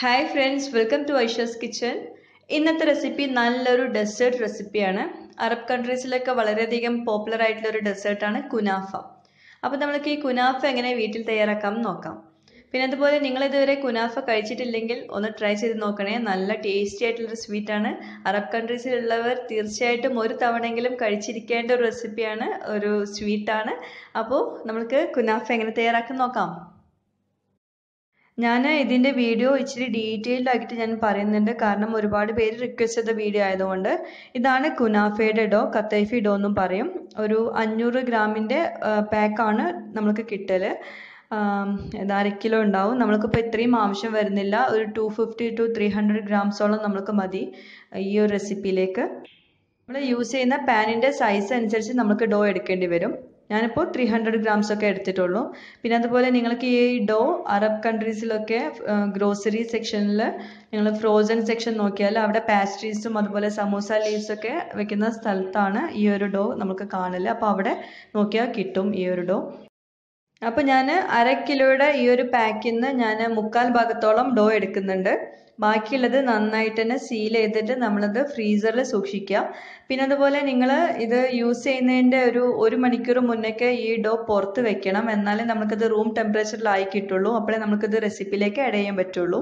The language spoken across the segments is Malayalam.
Hi friends welcome to Aisha's kitchen ഇന്നത്തെ റെസിപ്പി നല്ലൊരു ഡെസേർട്ട് റെസിപ്പിയാണ് അറബ് കൺട്രീസിലൊക്കെ വളരെയധികം പോപ്പുലർ ആയിട്ടുള്ള ഒരു ഡെസേർട്ടാണ് കുനാഫ. അപ്പോൾ നമ്മൾക്ക് ഈ കുനാഫ എങ്ങനെ വീട്ടിൽ തയ്യാറാക്കാം എന്ന് നോക്കാം. പിന്നെ അതുപോലെ നിങ്ങൾ ഇതുവരെ കുനാഫ കഴിച്ചിട്ടില്ലെങ്കിൽ ഒന്ന് ട്രൈ ചെയ്ത് നോക്കണേ. നല്ല ടേസ്റ്റി ആയിട്ടുള്ളൊരു സ്വീറ്റാണ് അറബ് കൺട്രീസിലുള്ളവർ തീർച്ചയായിട്ടും ഒരു തവണയെങ്കിലും കഴിച്ചിരിക്കേണ്ട ഒരു റെസിപ്പിയാണ് ഒരു സ്വീറ്റാണ് അപ്പോൾ നമുക്ക് കുനാഫ എങ്ങനെ തയ്യാറാക്കാൻ നോക്കാം. ഞാൻ ഇതിന്റെ വീഡിയോ ഇച്ചിരി ഡീറ്റെയിൽഡ് ആയിട്ട് ഞാൻ പറയുന്നുണ്ട്. കാരണം ഒരുപാട് പേര് റിക്വസ്റ്റ് ചെയ്ത വീഡിയോ ആയതുകൊണ്ട് ഇതാണ് കുനാഫയുടെ ഡോ കത്തൈഫി ഡോ എന്നും പറയും. ഒരു അഞ്ഞൂറ് ഗ്രാമിന്റെ പാക്കാണ് നമ്മൾക്ക് കിട്ടൽ ഇത് അര കിലോ ഉണ്ടാവും. നമ്മൾക്കിപ്പോൾ ഇത്രയും ആവശ്യം വരുന്നില്ല. ഒരു two fifty to three hundred ഗ്രാംസോളം നമുക്ക് മതി ഈ ഒരു റെസിപ്പിയിലേക്ക് നമ്മൾ യൂസ് ചെയ്യുന്ന പാനിന്റെ സൈസ് അനുസരിച്ച് നമുക്ക് ഡോ എടുക്കേണ്ടി വരും. ഞാനിപ്പോൾ ത്രീ ഹൺഡ്രഡ് ഗ്രാംസ് ഒക്കെ എടുത്തിട്ടുള്ളൂ. പിന്നെ അതുപോലെ നിങ്ങൾക്ക് ഈ ഡോ അറബ് കൺട്രീസിലൊക്കെ ഗ്രോസറി സെക്ഷനിൽ നിങ്ങൾ ഫ്രോസൺ സെക്ഷൻ നോക്കിയാൽ അവിടെ പാസ്ട്രീസും അതുപോലെ സമൂസ ലീവ്സ് ഒക്കെ വെക്കുന്ന സ്ഥലത്താണ് ഈ ഒരു ഡോ നമുക്ക് കാണൽ. അപ്പോൾ അവിടെ നോക്കിയാൽ കിട്ടും ഈ ഒരു ഡോ അപ്പോൾ ഞാൻ അര കിലോയുടെ ഈ ഒരു പാക്കിൽ നിന്ന് ഞാൻ മുക്കാൽ ഭാഗത്തോളം ഡോ എടുക്കുന്നുണ്ട്. ബാക്കിയുള്ളത് നന്നായിട്ട് തന്നെ സീൽ ചെയ്തിട്ട് നമ്മളത് ഫ്രീസറിൽ സൂക്ഷിക്കാം. പിന്നെ അതുപോലെ നിങ്ങൾ ഇത് യൂസ് ചെയ്യുന്നതിന്റെ ഒരു ഒരു മണിക്കൂർ മുന്നേക്ക് ഈ ഡോ പുറത്ത് വെക്കണം. എന്നാലേ നമുക്കത് റൂം ടെമ്പറേച്ചറിലായി കിട്ടുള്ളൂ. അപ്പോഴേ നമുക്കിത് റെസിപ്പിയിലേക്ക് ആഡ് ചെയ്യാൻ പറ്റുള്ളൂ.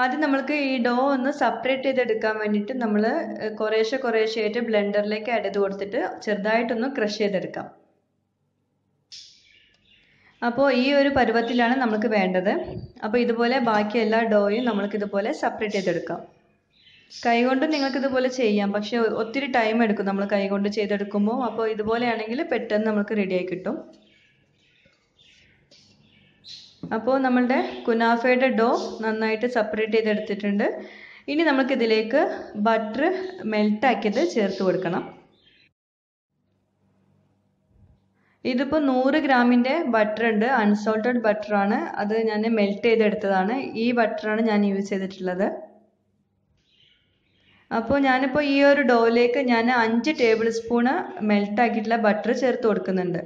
ആദ്യം നമ്മൾക്ക് ഈ ഡോ ഒന്ന് സെപ്പറേറ്റ് ചെയ്തെടുക്കാൻ വേണ്ടിയിട്ട് നമ്മൾ കുറേശ്ശെ കുറേശ്ശെ ആയിട്ട് ബ്ലെൻഡറിലേക്ക് ആഡ് ചെയ്ത് കൊടുത്തിട്ട് ചെറുതായിട്ടൊന്ന് ക്രഷ് ചെയ്തെടുക്കാം. അപ്പോൾ ഈ ഒരു പരുവത്തിലാണ് നമുക്ക് വേണ്ടത്. അപ്പോൾ ഇതുപോലെ ബാക്കി എല്ലാ ഡോയും നമ്മൾക്ക് ഇതുപോലെ സെപ്പറേറ്റ് ചെയ്തെടുക്കാം. കൈകൊണ്ട് നിങ്ങൾക്ക് ഇതുപോലെ ചെയ്യാം. പക്ഷെ ഒത്തിരി ടൈം എടുക്കും നമ്മൾ കൈകൊണ്ട് ചെയ്തെടുക്കുമ്പോൾ. അപ്പോൾ ഇതുപോലെയാണെങ്കിൽ പെട്ടെന്ന് നമുക്ക് റെഡിയായി കിട്ടും. അപ്പോൾ നമ്മളുടെ കുനാഫയുടെ ഡോ നന്നായിട്ട് സെപ്പറേറ്റ് ചെയ്തെടുത്തിട്ടുണ്ട്. ഇനി നമുക്കിതിലേക്ക് ബട്ടർ മെൽട്ടാക്കിയത് ചേർത്ത് കൊടുക്കണം. ഇതിപ്പോൾ നൂറ് ഗ്രാമിന്റെ ബട്ടർ ഉണ്ട്. അൺസോൾട്ടഡ് ബട്ടറാണ് അത് ഞാൻ മെൽറ്റ് ചെയ്തെടുത്തതാണ്. ഈ ബട്ടറാണ് ഞാൻ യൂസ് ചെയ്തിട്ടുള്ളത്. അപ്പോൾ ഞാനിപ്പോൾ ഈ ഒരു ഡോയിലേക്ക് ഞാൻ അഞ്ച് ടേബിൾ സ്പൂണ് മെൽറ്റ് ആക്കിയിട്ടുള്ള ബട്ടർ ചേർത്ത് കൊടുക്കുന്നുണ്ട്.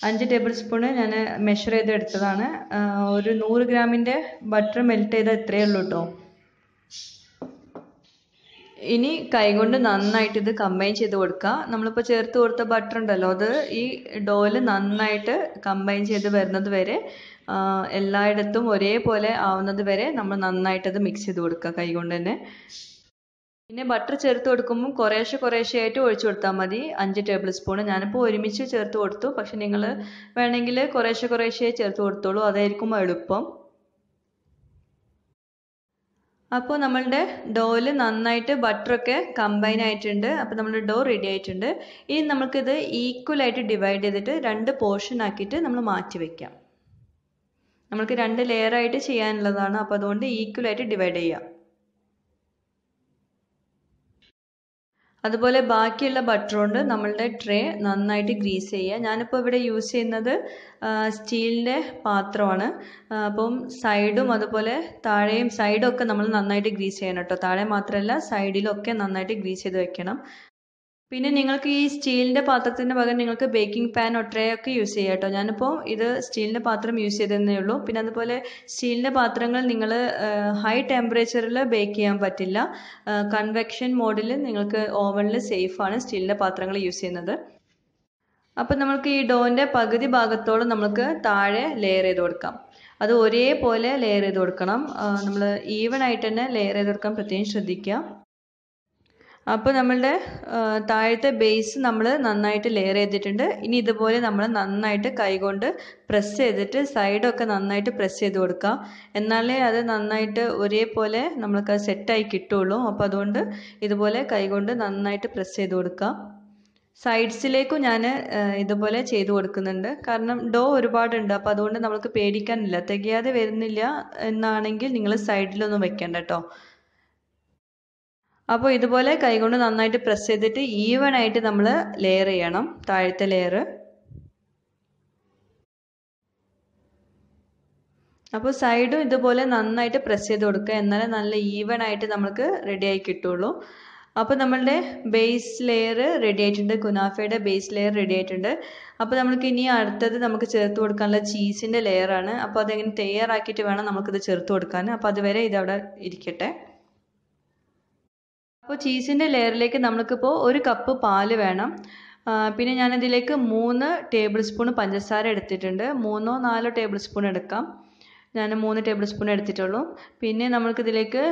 അഞ്ച് ടേബിൾ സ്പൂണ് ഞാൻ മെഷർ ചെയ്തെടുത്തതാണ്. ഒരു നൂറ് ഗ്രാമിന്റെ ബട്ടർ മെൽറ്റ് ചെയ്താൽ ഇത്രയേ ഉള്ളൂ കേട്ടോ ഇനി കൈകൊണ്ട് നന്നായിട്ട് ഇത് കമ്പൈൻ ചെയ്ത് കൊടുക്കുക നമ്മളിപ്പോൾ ചേർത്ത് കൊടുത്ത ബട്ടർ ഉണ്ടല്ലോ അത് ഈ ഡോയിൽ നന്നായിട്ട് കമ്പൈൻ ചെയ്ത് വരുന്നത് വരെ എല്ലായിടത്തും ഒരേപോലെ ആവുന്നത് വരെ നമ്മൾ നന്നായിട്ട് അത് മിക്സ് ചെയ്ത് കൊടുക്കുക കൈകൊണ്ട് തന്നെ. പിന്നെ ബട്ടർ ചേർത്ത് കൊടുക്കുമ്പോൾ കുറേശ്ശെ കുറേശ്ശെ ആയിട്ട് ഒഴിച്ചു കൊടുത്താൽ മതി. അഞ്ച് ടേബിൾ സ്പൂൺ ഞാനിപ്പോൾ ഒരുമിച്ച് ചേർത്ത് കൊടുത്തു. പക്ഷെ നിങ്ങൾ വേണമെങ്കിൽ കുറേശ്ശെ കുറേശ്ശെ ചേർത്ത് കൊടുത്തോളൂ. അതായിരിക്കും എളുപ്പം. അപ്പോൾ നമ്മളുടെ ഡോയിൽ നന്നായിട്ട് ബട്ടറൊക്കെ കമ്പൈൻ ആയിട്ടുണ്ട്. അപ്പോൾ നമ്മുടെ ഡോ റെഡി ആയിട്ടുണ്ട്. ഇനി നമുക്കിത് ഈക്വലായിട്ട് ഡിവൈഡ് ചെയ്തിട്ട് രണ്ട് പോർഷൻ ആക്കിയിട്ട് നമ്മൾ മാറ്റി വയ്ക്കാം നമുക്ക് രണ്ട് ലെയർ ആയിട്ട് ചെയ്യാനുള്ളതാണ്. അപ്പോൾ അതുകൊണ്ട് ഈക്വലായിട്ട് ഡിവൈഡ് ചെയ്യാം. അതുപോലെ ബാക്കിയുള്ള ബട്ടർ കൊണ്ട് നമ്മളുടെ ട്രേ നന്നായിട്ട് ഗ്രീസ് ചെയ്യുക. ഞാനിപ്പോൾ ഇവിടെ യൂസ് ചെയ്യുന്നത് സ്റ്റീലിന്റെ പാത്രമാണ്. അപ്പം സൈഡും അതുപോലെ താഴെയും സൈഡും ഒക്കെ നമ്മൾ നന്നായിട്ട് ഗ്രീസ് ചെയ്യണം കേട്ടോ. താഴെ മാത്രമല്ല സൈഡിലൊക്കെ നന്നായിട്ട് ഗ്രീസ് ചെയ്ത് വെക്കണം. പിന്നെ നിങ്ങൾക്ക് ഈ സ്റ്റീലിന്റെ പാത്രത്തിന്റെ പകരം നിങ്ങൾക്ക് ബേക്കിംഗ് പാൻ ട്രേ ഒക്കെ യൂസ് ചെയ്യാം കേട്ടോ. ഞാനിപ്പോൾ ഇത് സ്റ്റീലിന്റെ പാത്രം യൂസ് ചെയ്തതേ ഉള്ളൂ. പിന്നെ അതുപോലെ സ്റ്റീലിന്റെ പാത്രങ്ങൾ നിങ്ങൾ ഹൈ ടെമ്പറേച്ചറിൽ ബേക്ക് ചെയ്യാൻ പറ്റില്ല. കൺവെക്ഷൻ മോഡിൽ നിങ്ങൾക്ക് ഓവനിൽ സേഫാണ് സ്റ്റീലിന്റെ പാത്രങ്ങൾ യൂസ് ചെയ്യുന്നത്. അപ്പം നമുക്ക് ഈ ഡോന്റെ പകുതി ഭാഗത്തോളം നമുക്ക് താഴെ ലെയർ ചെയ്ത് കൊടുക്കാം. അത് ഒരേപോലെ ലെയർ ചെയ്ത് കൊടുക്കണം. നമ്മൾ ഈവൺ ആയിട്ട് തന്നെ ലെയർ ചെയ്ത് കൊടുക്കാൻ പ്രത്യേകം ശ്രദ്ധിക്കുക. അപ്പോൾ നമ്മളുടെ താഴത്തെ ബേസ് നമ്മൾ നന്നായിട്ട് ലെയർ ചെയ്തിട്ടുണ്ട്. ഇനി ഇതുപോലെ നമ്മൾ നന്നായിട്ട് കൈകൊണ്ട് പ്രസ് ചെയ്തിട്ട് സൈഡൊക്കെ നന്നായിട്ട് പ്രസ് ചെയ്ത് കൊടുക്കുക എന്നാലേ അത് നന്നായിട്ട് ഒരേപോലെ നമ്മൾക്ക് അത് സെറ്റായി കിട്ടുള്ളൂ. അപ്പോൾ അതുകൊണ്ട് ഇതുപോലെ കൈകൊണ്ട് നന്നായിട്ട് പ്രസ് ചെയ്ത് കൊടുക്കാം. സൈഡ്സിലേക്കും ഞാൻ ഇതുപോലെ ചെയ്തു കൊടുക്കുന്നുണ്ട്. കാരണം ഡോ ഒരുപാടുണ്ട്. അപ്പോൾ അതുകൊണ്ട് നമുക്ക് പേടിക്കാനില്ല. തികയാതെ വരുന്നില്ല എന്നാണെങ്കിൽ നിങ്ങൾ സൈഡിലൊന്നും വെക്കേണ്ട കേട്ടോ അപ്പോൾ ഇതുപോലെ കൈകൊണ്ട് നന്നായിട്ട് പ്രസ് ചെയ്തിട്ട് ഈവൻ ആയിട്ട് നമ്മൾ ലെയർ ചെയ്യണം. താഴത്തെ ലെയർ അപ്പോൾ സൈഡും ഇതുപോലെ നന്നായിട്ട് പ്രസ് ചെയ്ത് കൊടുക്കുക. എന്നാലേ നല്ല ഈവൻ ആയിട്ട് നമുക്ക് റെഡിയായി കിട്ടുള്ളൂ. അപ്പോൾ നമ്മളുടെ ബേസ് ലെയർ റെഡി ആയിട്ടുണ്ട്. കുനാഫയുടെ ബേസ് ലെയർ റെഡി ആയിട്ടുണ്ട്. അപ്പോൾ നമുക്ക് ഇനി അടുത്തത് നമുക്ക് ചേർത്ത് കൊടുക്കാനുള്ള ചീസിന്റെ ലെയറാണ് അപ്പോൾ അതെങ്ങനെ തയ്യാറാക്കിയിട്ട് വേണം നമുക്കിത് ചേർത്ത് കൊടുക്കാൻ. അപ്പോൾ അതുവരെ ഇതവിടെ ഇരിക്കട്ടെ. അപ്പോൾ ചീസിന്റെ ലെയറിലേക്ക് നമ്മൾക്കിപ്പോൾ ഒരു കപ്പ് പാൽ വേണം. പിന്നെ ഞാനിതിലേക്ക് മൂന്ന് ടേബിൾ സ്പൂൺ പഞ്ചസാര എടുത്തിട്ടുണ്ട്. മൂന്നോ നാലോ ടേബിൾ സ്പൂൺ എടുക്കാം. ഞാൻ മൂന്ന് ടേബിൾ സ്പൂൺ എടുത്തിട്ടുള്ളൂ. പിന്നെ നമ്മൾക്കിതിലേക്ക്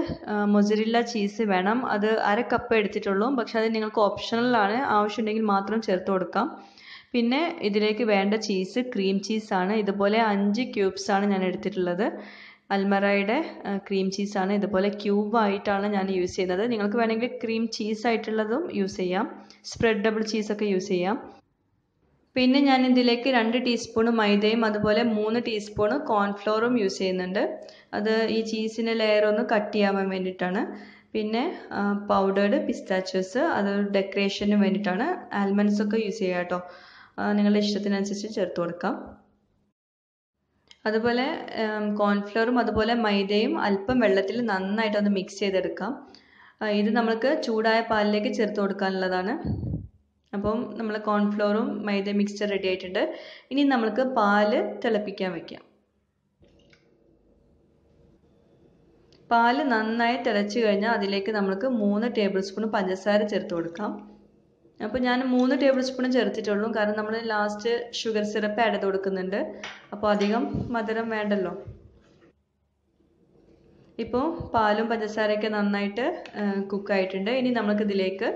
മൊസറില്ല ചീസ് വേണം. അത് അര കപ്പ് എടുത്തിട്ടുള്ളൂ. പക്ഷേ അത് നിങ്ങൾക്ക് ഓപ്ഷണലാണ് ആവശ്യമുണ്ടെങ്കിൽ മാത്രം ചേർത്ത് കൊടുക്കാം. പിന്നെ ഇതിലേക്ക് വേണ്ട ചീസ് ക്രീം ചീസാണ് ഇതുപോലെ അഞ്ച് ക്യൂബ്സാണ് ഞാൻ എടുത്തിട്ടുള്ളത്. അൽമറയുടെ ക്രീം ചീസാണ് ഇതുപോലെ ക്യൂബായിട്ടാണ് ഞാൻ യൂസ് ചെയ്യുന്നത്. നിങ്ങൾക്ക് വേണമെങ്കിൽ ക്രീം ചീസ് ആയിട്ടുള്ളതും യൂസ് ചെയ്യാം. സ്പ്രെഡബിൾ ചീസൊക്കെ യൂസ് ചെയ്യാം. പിന്നെ ഞാൻ ഇതിലേക്ക് രണ്ട് ടീസ്പൂൺ മൈദയും അതുപോലെ മൂന്ന് ടീസ്പൂൺ കോൺഫ്ലോറും യൂസ് ചെയ്യുന്നുണ്ട്. അത് ഈ ചീസിന്റെ ലെയർ ഒന്ന് കട്ട് ചെയ്യാൻ വേണ്ടിയിട്ടാണ്. പിന്നെ പൗഡേർഡ് പിസ്താച്ചോസ് അത് ഡെക്കറേഷന് വേണ്ടിയിട്ടാണ്. ആൽമണ്ട്സ് ഒക്കെ യൂസ് ചെയ്യുക കേട്ടോ. നിങ്ങളുടെ ഇഷ്ടത്തിനനുസരിച്ച് ചേർത്ത് കൊടുക്കാം. അതുപോലെ കോൺഫ്ലവറും അതുപോലെ മൈദയും അല്പം വെള്ളത്തിൽ നന്നായിട്ടൊന്ന് മിക്സ് ചെയ്തെടുക്കാം. ഇത് നമ്മൾക്ക് ചൂടായ പാലിലേക്ക് ചേർത്ത് കൊടുക്കാനുള്ളതാണ്. അപ്പം നമ്മൾ കോൺഫ്ലോറും മൈദ മിക്സ്ചർ റെഡി ആയിട്ടുണ്ട്. ഇനി നമ്മൾക്ക് പാൽ തിളപ്പിക്കാൻ വെക്കാം. പാൽ നന്നായി തിളച്ച് കഴിഞ്ഞാൽ അതിലേക്ക് നമ്മൾക്ക് മൂന്ന് ടേബിൾ സ്പൂൺ പഞ്ചസാര ചേർത്ത് കൊടുക്കാം. അപ്പോൾ ഞാൻ മൂന്ന് ടേബിൾ സ്പൂൺ ചേർത്തിട്ടുള്ളൂ. കാരണം നമ്മൾ ലാസ്റ്റ് ഷുഗർ സിറപ്പ് ആഡ് ചെയ്ത് കൊടുക്കുന്നുണ്ട് അപ്പോൾ അധികം മധുരം വേണ്ടല്ലോ. ഇപ്പോൾ പാലും പഞ്ചസാരയൊക്കെ നന്നായിട്ട് കുക്കായിട്ടുണ്ട് ഇനി നമുക്ക് ഇതിലേക്ക്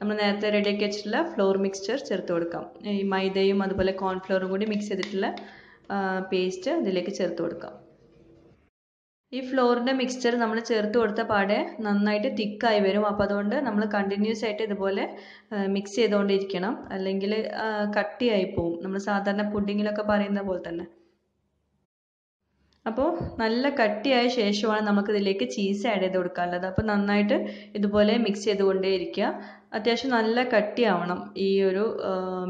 നമ്മൾ നേരത്തെ റെഡിയാക്കി വെച്ചിട്ടുള്ള ഫ്ലോർ മിക്സ്ചർ ചേർത്ത് കൊടുക്കാം. ഈ മൈദയും അതുപോലെ കോൺഫ്ലോറും കൂടി മിക്സ് ചെയ്തിട്ടുള്ള പേസ്റ്റ് ഇതിലേക്ക് ചേർത്ത് കൊടുക്കാം. ഈ ഫ്ലോറിന്റെ മിക്സ്ചർ നമ്മൾ ചേർത്ത് കൊടുത്ത പാടെ നന്നായിട്ട് തിക്കായി വരും. അപ്പോൾ അതുകൊണ്ട് നമ്മൾ കണ്ടിന്യൂസ് ആയിട്ട് ഇതുപോലെ മിക്സ് ചെയ്തുകൊണ്ടിരിക്കണം അല്ലെങ്കിൽ കട്ടിയായി പോവും. നമ്മൾ സാധാരണ പുഡിങ്ങിലൊക്കെ പറയുന്ന പോലെ തന്നെ. അപ്പോൾ നല്ല കട്ടിയായ ശേഷമാണ് നമുക്കിതിലേക്ക് ചീസ് ആഡ് ചെയ്ത് കൊടുക്കാനുള്ളത്. അപ്പോൾ നന്നായിട്ട് ഇതുപോലെ മിക്സ് ചെയ്തുകൊണ്ടേയിരിക്കുക. അത്യാവശ്യം നല്ല കട്ടിയാവണം. ഈ ഒരു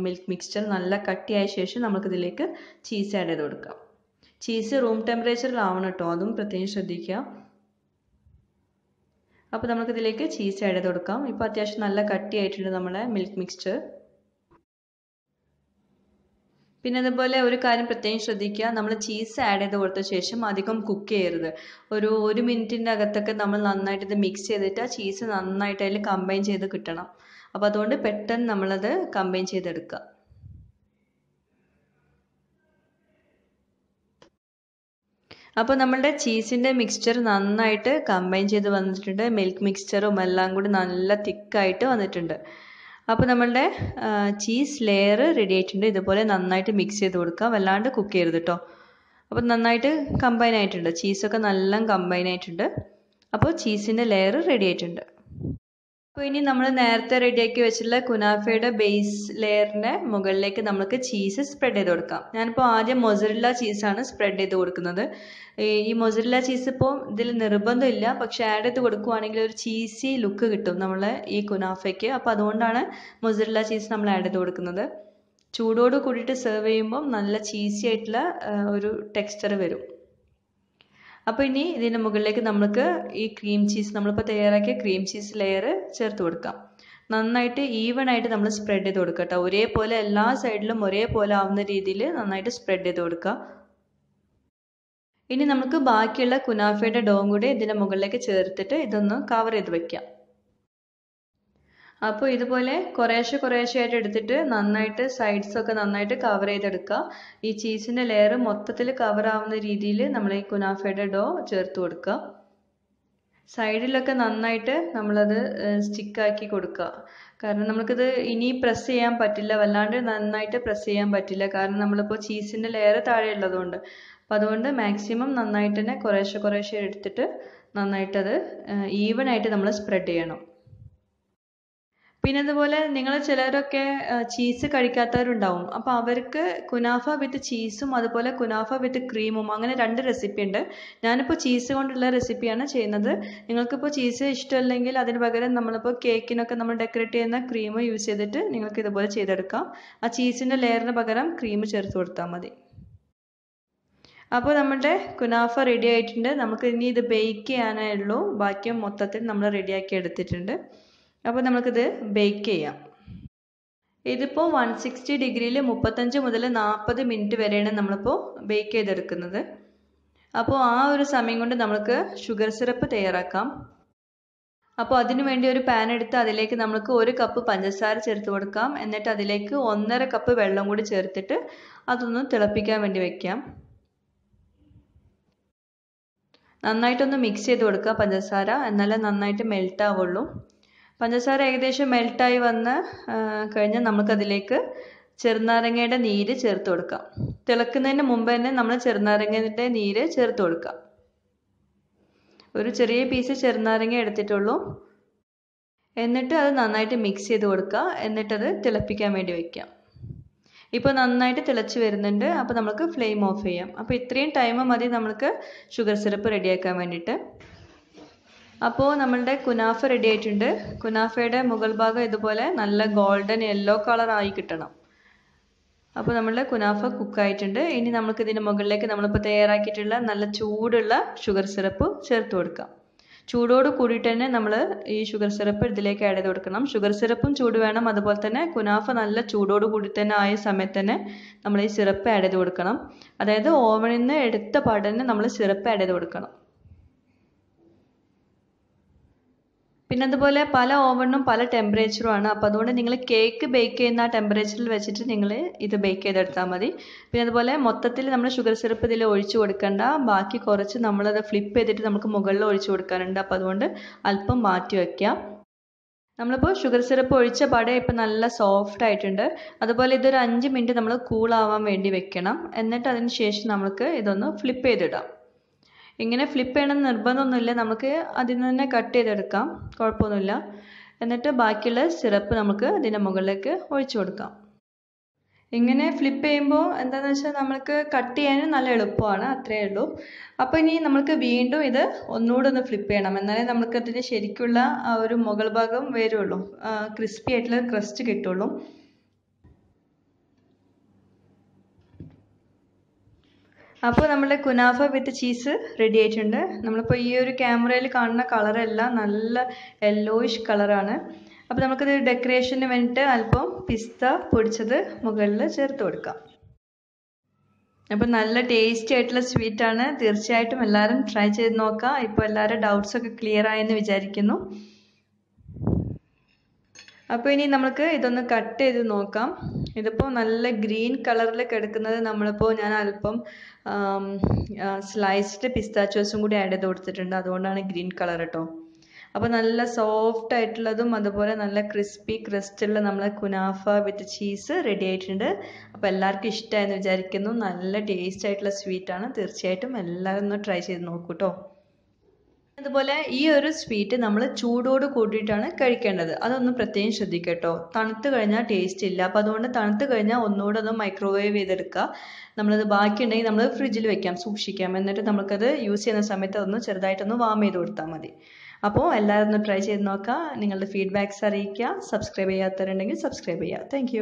മിൽക്ക് മിക്സ്ചർ നല്ല കട്ടിയായ ശേഷം നമുക്കിതിലേക്ക് ചീസ് ആഡ് ചെയ്ത് കൊടുക്കാം. ചീസ് റൂം ടെമ്പറേച്ചറിലാവണം കേട്ടോ. അതും പ്രത്യേകം ശ്രദ്ധിക്കുക. അപ്പോൾ നമുക്കിതിലേക്ക് ചീസ് ആഡ് ചെയ്ത് കൊടുക്കാം. ഇപ്പോൾ അത്യാവശ്യം നല്ല കട്ടിയായിട്ടുണ്ട് നമ്മളെ മിൽക്ക് മിക്സ്ചർ. പിന്നെ അതുപോലെ ഒരു കാര്യം പ്രത്യേകം ശ്രദ്ധിക്കുക. നമ്മൾ ചീസ് ആഡ് ചെയ്ത് കൊടുത്ത ശേഷം അധികം കുക്ക് ചെയ്യരുത്. ഒരു ഒരു മിനിറ്റിന്റെ അകത്തൊക്കെ നമ്മൾ നന്നായിട്ട് ഇത് മിക്സ് ചെയ്തിട്ട് ആ ചീസ് നന്നായിട്ട് അതിൽ കമ്പൈൻ ചെയ്ത് കിട്ടണം. അപ്പോൾ അതുകൊണ്ട് പെട്ടെന്ന് നമ്മളത് കമ്പൈൻ ചെയ്തെടുക്കുക. അപ്പോൾ നമ്മളുടെ ചീസിന്റെ മിക്സ്ചർ നന്നായിട്ട് കമ്പൈൻ ചെയ്ത് വന്നിട്ടുണ്ട്. മിൽക്ക് മിക്സ്ചറും എല്ലാം കൂടി നല്ല തിക്കായിട്ട് വന്നിട്ടുണ്ട്. അപ്പോൾ നമ്മളുടെ ചീസ് ലെയർ റെഡി ആയിട്ടുണ്ട്. ഇതുപോലെ നന്നായിട്ട് മിക്സ് ചെയ്ത് കൊടുക്കുക വല്ലാണ്ട് കുക്ക് ചെയ്യരുത് കേട്ടോ അപ്പോൾ നന്നായിട്ട് കമ്പൈൻ ആയിട്ടുണ്ട്. ചീസൊക്കെ നല്ല കമ്പൈൻ ആയിട്ടുണ്ട്. അപ്പോൾ ചീസിന്റെ ലെയർ റെഡി ആയിട്ടുണ്ട്. അപ്പോൾ ഇനി നമ്മൾ നേരത്തെ റെഡിയാക്കി വെച്ചിട്ടുള്ള കുനാഫയുടെ ബേസ് ലെയറിന്റെ മുകളിലേക്ക് നമ്മൾക്ക് ചീസ് സ്പ്രെഡ് ചെയ്ത് കൊടുക്കാം. ഞാനിപ്പോൾ ആദ്യം മൊസറില്ല ചീസാണ് സ്പ്രെഡ് ചെയ്ത് കൊടുക്കുന്നത്. ഈ മൊസറില്ല ചീസ് ഇപ്പോൾ ഇതിൽ നിർബന്ധമില്ല. പക്ഷേ ആഡ് ചെയ്ത് കൊടുക്കുവാണെങ്കിൽ ഒരു ചീസി ലുക്ക് കിട്ടും നമ്മൾ ഈ കുനാഫയ്ക്ക്. അപ്പോൾ അതുകൊണ്ടാണ് മൊസറില്ല ചീസ് നമ്മൾ ആഡ് ചെയ്ത് കൊടുക്കുന്നത്. ചൂടോട് കൂടിയിട്ട് സെർവ് ചെയ്യുമ്പം നല്ല ചീസി ആയിട്ടുള്ള ഒരു ടെക്സ്ചർ വരും. അപ്പോൾ ഇനി ഇതിന്റെ മുകളിലേക്ക് നമുക്ക് ഈ ക്രീം ചീസ് നമ്മളിപ്പോൾ തയ്യാറാക്കിയ ക്രീം ചീസ് ലെയർ ചേർത്ത് കൊടുക്കാം. നന്നായിട്ട് ഈവൺ ആയിട്ട് നമ്മൾ സ്പ്രെഡ് ചെയ്ത് കൊടുക്കുക കേട്ടോ. ഒരേപോലെ എല്ലാ സൈഡിലും ഒരേപോലെ ആവുന്ന രീതിയിൽ നന്നായിട്ട് സ്പ്രെഡ് ചെയ്ത് കൊടുക്കുക ഇനി നമുക്ക് ബാക്കിയുള്ള കുനാഫയുടെ ഡോം കൂടി ഇതിന്റെ മുകളിലേക്ക് ചേർത്തിട്ട് ഇതൊന്ന് കവർ ചെയ്ത് വെക്കാം. അപ്പോൾ ഇതുപോലെ കുറേശ്ശെ കുറേശ്ശെ ആയിട്ട് എടുത്തിട്ട് നന്നായിട്ട് സൈഡ്സ് ഒക്കെ നന്നായിട്ട് കവർ ചെയ്തെടുക്കുക. ഈ ചീസിന്റെ ലെയർ മൊത്തത്തിൽ കവർ ആവുന്ന രീതിയിൽ നമ്മൾ ഈ കുനാഫയുടെ ഡോ ചേർത്ത് കൊടുക്കുക. സൈഡിലൊക്കെ നന്നായിട്ട് നമ്മളത് സ്റ്റിക്കാക്കി കൊടുക്കുക. കാരണം നമുക്കിത് ഇനി പ്രസ് ചെയ്യാൻ പറ്റില്ല. വല്ലാണ്ട് നന്നായിട്ട് പ്രസ് ചെയ്യാൻ പറ്റില്ല. കാരണം നമ്മളിപ്പോൾ ചീസിന്റെ ലെയർ താഴെ ഉള്ളതുകൊണ്ട്. അപ്പോൾ അതുകൊണ്ട് മാക്സിമം നന്നായിട്ട് തന്നെ കുറേശ്ശെ കുറേശ്ശെ എടുത്തിട്ട് നന്നായിട്ടത് ഈവൻ ആയിട്ട് നമ്മൾ സ്പ്രെഡ് ചെയ്യണം. പിന്നെ അതുപോലെ നിങ്ങൾ ചിലരൊക്കെ ചീസ് കഴിക്കാത്തവരുണ്ടാവും. അപ്പോൾ അവർക്ക് കുനാഫ വിത്ത് ചീസും അതുപോലെ കുനാഫ വിത്ത് ക്രീമും അങ്ങനെ രണ്ട് റെസിപ്പി ഉണ്ട്. ഞാനിപ്പോൾ ചീസ് കൊണ്ടുള്ള റെസിപ്പിയാണ് ചെയ്യുന്നത്. നിങ്ങൾക്കിപ്പോൾ ചീസ് ഇഷ്ടമല്ലെങ്കിൽ അതിന് പകരം നമ്മളിപ്പോൾ കേക്കിനൊക്കെ നമ്മൾ ഡെക്കറേറ്റ് ചെയ്യുന്ന ക്രീം യൂസ് ചെയ്തിട്ട് നിങ്ങൾക്ക് ഇതുപോലെ ചെയ്തെടുക്കാം. ആ ചീസിന്റെ ലെയറിന് പകരം ക്രീം ചേർത്ത് കൊടുത്താൽ മതി. അപ്പോൾ നമ്മുടെ കുനാഫ റെഡി ആയിട്ടുണ്ട്. നമുക്ക് ഇനി ഇത് ബേക്ക് ചെയ്യാനേ ഉള്ളൂ. ബാക്കി മൊത്തത്തിൽ നമ്മൾ റെഡിയാക്കി എടുത്തിട്ടുണ്ട്. അപ്പോൾ നമുക്കിത് ബേക്ക് ചെയ്യാം. ഇതിപ്പോൾ വൺ സിക്സ്റ്റി ഡിഗ്രിയിൽ മുപ്പത്തഞ്ച് മുതൽ നാൽപ്പത് മിനിറ്റ് വരെയാണ് നമ്മളിപ്പോൾ ബേക്ക് ചെയ്തെടുക്കുന്നത്. അപ്പോൾ ആ ഒരു സമയം കൊണ്ട് നമുക്ക് ഷുഗർ സിറപ്പ് തയ്യാറാക്കാം. അപ്പോൾ അതിനു വേണ്ടി ഒരു പാൻ എടുത്ത് അതിലേക്ക് നമുക്ക് ഒരു കപ്പ് പഞ്ചസാര ചേർത്ത് കൊടുക്കാം. എന്നിട്ട് അതിലേക്ക് ഒന്നര കപ്പ് വെള്ളം കൂടി ചേർത്തിട്ട് അതൊന്ന് തിളപ്പിക്കാൻ വേണ്ടി വെക്കാം. നന്നായിട്ടൊന്ന് മിക്സ് ചെയ്ത് കൊടുക്കുക പഞ്ചസാര. എന്നാലേ നന്നായിട്ട് മെൽറ്റ് ആവുള്ളൂ. പഞ്ചസാര ഏകദേശം മെൽട്ടായി വന്ന് കഴിഞ്ഞാൽ നമുക്കതിലേക്ക് ചെറുനാരങ്ങയുടെ നീര് ചേർത്ത് കൊടുക്കാം. തിളക്കുന്നതിന് മുമ്പ് തന്നെ നമ്മൾ ചെറുനാരങ്ങയുടെ നീര് ചേർത്ത് കൊടുക്കാം. ഒരു ചെറിയ പീസ് ചെറുനാരങ്ങ എടുത്തിട്ടുള്ളൂ. എന്നിട്ട് അത് നന്നായിട്ട് മിക്സ് ചെയ്ത് കൊടുക്കുക എന്നിട്ടത് തിളപ്പിക്കാൻ വേണ്ടി വെക്കാം. ഇപ്പോൾ നന്നായിട്ട് തിളച്ച് വരുന്നുണ്ട്. അപ്പോൾ നമുക്ക് ഫ്ലെയിം ഓഫ് ചെയ്യാം. അപ്പോൾ ഇത്രയും ടൈം മതി നമുക്ക് ഷുഗർ സിറപ്പ് റെഡിയാക്കാൻ വേണ്ടിയിട്ട്. അപ്പോൾ നമ്മളുടെ കുനാഫ റെഡി ആയിട്ടുണ്ട്. കുനാഫയുടെ മുകൾ ഭാഗം ഇതുപോലെ നല്ല ഗോൾഡൻ യെല്ലോ കളർ ആയി കിട്ടണം. അപ്പോൾ നമ്മളുടെ കുനാഫ കുക്ക് ആയിട്ടുണ്ട്. ഇനി നമുക്ക് ഇതിന്റെ മുകളിലേക്ക് നമ്മളിപ്പോൾ തയ്യാറാക്കിയിട്ടുള്ള നല്ല ചൂടുള്ള ഷുഗർ സിറപ്പ് ചേർത്ത് കൊടുക്കാം. ചൂടോട് കൂടിയിട്ട് തന്നെ നമ്മൾ ഈ ഷുഗർ സിറപ്പ് ഇതിലേക്ക് ആഡ് ചെയ്ത് കൊടുക്കണം. ഷുഗർ സിറപ്പും ചൂട് വേണം. അതുപോലെ തന്നെ കുനാഫ നല്ല ചൂടോട് കൂടി തന്നെ ആയ സമയത്ത് തന്നെ നമ്മൾ ഈ സിറപ്പ് ആഡ് ചെയ്ത് കൊടുക്കണം. അതായത് ഓവനിൽ നിന്ന് എടുത്ത പാടന്നെ നമ്മൾ സിറപ്പ് ആഡ് ചെയ്ത് കൊടുക്കണം. പിന്നെ അതുപോലെ പല ഓവണിനും പല ടെമ്പറേച്ചറും ആണ്. അപ്പോൾ അതുകൊണ്ട് നിങ്ങൾ കേക്ക് ബേക്ക് ചെയ്യുന്ന ടെമ്പറേച്ചറിൽ വെച്ചിട്ട് നിങ്ങൾ ഇത് ബേക്ക് ചെയ്തെടുത്താൽ മതി. പിന്നെ അതുപോലെ മൊത്തത്തിൽ നമ്മൾ ഷുഗർ സിറപ്പ് ഇതിൽ ഒഴിച്ചു കൊടുക്കണ്ട. ബാക്കി കുറച്ച് നമ്മളത് ഫ്ലിപ്പ് ചെയ്തിട്ട് നമുക്ക് മുകളിൽ ഒഴിച്ചു കൊടുക്കാനുണ്ട്. അപ്പോൾ അതുകൊണ്ട് അല്പം മാറ്റി വയ്ക്കാം നമ്മളിപ്പോൾ ഷുഗർ സിറപ്പ് ഒഴിച്ച പടം ഇപ്പം നല്ല സോഫ്റ്റ് ആയിട്ടുണ്ട്. അതുപോലെ ഇതൊരു അഞ്ച് മിനിറ്റ് നമ്മൾ കൂളാവാൻ വേണ്ടി വെക്കണം. എന്നിട്ട് അതിന് ശേഷം നമുക്ക് ഇതൊന്ന് ഫ്ലിപ്പ് ചെയ്തിടാം. ഇങ്ങനെ ഫ്ലിപ്പ് ചെയ്യണം നിർബന്ധമൊന്നുമില്ല. നമുക്ക് അതിൽ നിന്ന് തന്നെ കട്ട് ചെയ്തെടുക്കാം. കുഴപ്പമൊന്നുമില്ല. എന്നിട്ട് ബാക്കിയുള്ള സിറപ്പ് നമുക്ക് അതിന്റെ മുകളിലേക്ക് ഒഴിച്ചു കൊടുക്കാം. ഇങ്ങനെ ഫ്ലിപ്പ് ചെയ്യുമ്പോൾ എന്താണെന്ന് വെച്ചാൽ നമുക്ക് കട്ട് ചെയ്യാനും നല്ല എളുപ്പമാണ്. അത്രയേ ഉള്ളൂ. അപ്പോൾ ഇനി നമുക്ക് വീണ്ടും ഇത് ഒന്നുകൂടെ ഒന്ന് ഫ്ലിപ്പ് ചെയ്യണം. എന്നാലേ നമുക്ക് അതിന് ശരിക്കുള്ള ആ ഒരു മുകൾ ഭാഗം വരുള്ളൂ. ക്രിസ്പി ആയിട്ടുള്ള ക്രസ്റ്റ് കിട്ടുള്ളൂ. അപ്പോൾ നമ്മുടെ കുനാഫ വിത്ത് ചീസ് റെഡി ആയിട്ടുണ്ട്. നമ്മളിപ്പോൾ ഈ ഒരു ക്യാമറയിൽ കാണുന്ന കളറെല്ലാം നല്ല യെല്ലോയിഷ് കളറാണ് അപ്പോൾ നമുക്കിത് ഡെക്കറേഷന് വേണ്ടിയിട്ട് അല്പം പിസ്ത പൊടിച്ചത് മുകളിൽ ചേർത്ത് കൊടുക്കാം. അപ്പോൾ നല്ല ടേസ്റ്റി ആയിട്ടുള്ള സ്വീറ്റാണ് തീർച്ചയായിട്ടും എല്ലാവരും ട്രൈ ചെയ്ത് നോക്കാം. ഇപ്പോൾ എല്ലാവരും ഡൗട്ട്സൊക്കെ ക്ലിയർ ആയെന്ന് വിചാരിക്കുന്നു. അപ്പോൾ ഇനി നമുക്ക് ഇതൊന്ന് കട്ട് ചെയ്ത് നോക്കാം. ഇതിപ്പോൾ നല്ല ഗ്രീൻ കളറിൽ കിടക്കുന്നത് നമ്മളിപ്പോൾ ഞാൻ അല്പം സ്ലൈസ്ഡ് പിസ്താച്ചോസും കൂടി ആഡ് ചെയ്ത് കൊടുത്തിട്ടുണ്ട്. അതുകൊണ്ടാണ് ഗ്രീൻ കളർ കേട്ടോ അപ്പോൾ നല്ല സോഫ്റ്റ് ആയിട്ടുള്ളതും അതുപോലെ നല്ല ക്രിസ്പി ക്രിസ്റ്റുള്ള നമ്മളെ കുനാഫ വിത്ത് ചീസ് റെഡി ആയിട്ടുണ്ട്. അപ്പോൾ എല്ലാവർക്കും ഇഷ്ടമായെന്ന് വിചാരിക്കുന്നു. നല്ല ടേസ്റ്റ് ആയിട്ടുള്ള സ്വീറ്റാണ് തീർച്ചയായിട്ടും എല്ലാവരും ഒന്ന് ട്രൈ ചെയ്ത് നോക്കൂ കേട്ടോ അതുപോലെ ഈ ഒരു സ്വീറ്റ് നമ്മൾ ചൂടോട് കൂട്ടിയിട്ടാണ് കഴിക്കേണ്ടത്. അതൊന്ന് പ്രത്യേകം ശ്രദ്ധിക്കട്ടോ. കേട്ടോ തണുത്ത് കഴിഞ്ഞാൽ ടേസ്റ്റ് ഇല്ല. അപ്പോൾ അതുകൊണ്ട് തണുത്ത് കഴിഞ്ഞാൽ ഒന്നുകൂടെ ഒന്ന് മൈക്രോവേവ് ചെയ്തെടുക്കുക. നമ്മളത് ബാക്കിയുണ്ടെങ്കിൽ നമ്മൾ ഫ്രിഡ്ജിൽ വെക്കാം സൂക്ഷിക്കാം. എന്നിട്ട് നമുക്കത് യൂസ് ചെയ്യുന്ന സമയത്ത് അതൊന്ന് ചെറുതായിട്ടൊന്ന് വാം ചെയ്ത് കൊടുത്താൽ മതി. അപ്പോൾ എല്ലാവരും ഒന്ന് ട്രൈ ചെയ്ത് നോക്കുക. നിങ്ങളുടെ ഫീഡ്ബാക്ക്സ് അറിയിക്കുക. സബ്സ്ക്രൈബ് ചെയ്യാത്തവരുണ്ടെങ്കിൽ സബ്സ്ക്രൈബ് ചെയ്യുക. താങ്ക്